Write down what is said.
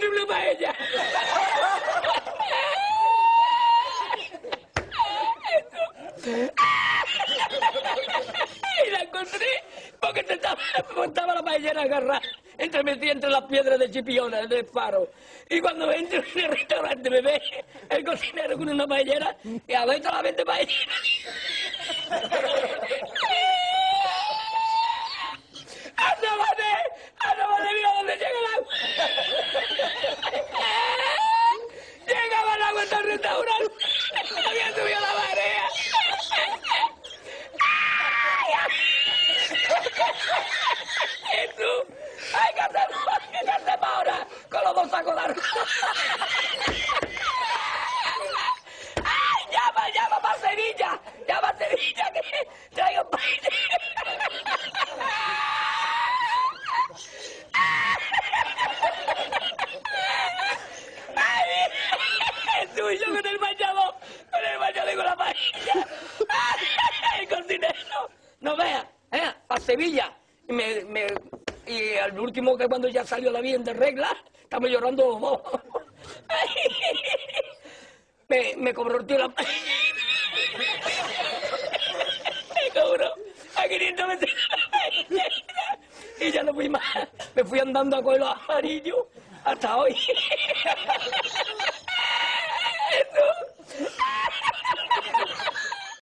la una paella. Y la encontré porque te estaba, estaba la paellera agarrada entre entre las piedras de Chipiona, del faro. Y cuando entro en el restaurante me ve el cocinero con una paellera y a ver solamente paellera. ¡Asómate! ¡Asómate! ¡Mira dónde llega el agua! Llegaba el agua hasta el restaurante. Había subido la marea. Jesús, hay que hacer, hay que hacer ahora con los dos sacos de arroz. ¡Ay, llama, llama para Sevilla! ¡Llama a Sevilla que traigo paella! ¡Ay, Jesús, yo con el bañador, con el bañador y con la paella! ¡Ay, el cocinero! No vea, ¿eh? A Sevilla. Y, me, me, y al último que cuando ya salió la bien de regla, estamos llorando dos. me, me cobró el tío la paella. me cobró a 500 veces la paella. Y ya no fui más. Me fui andando a coger los amarillos hasta hoy.